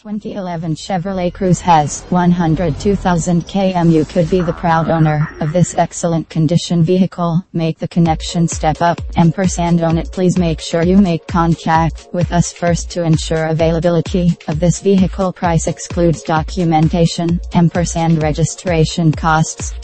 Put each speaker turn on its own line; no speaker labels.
2011 Chevrolet Cruze has 102,000 km. You could be the proud owner of this excellent condition vehicle. Make the connection step up. Ampersand on it. Please make sure you make contact with us first to ensure availability of this vehicle. Price excludes documentation, ampersand registration costs.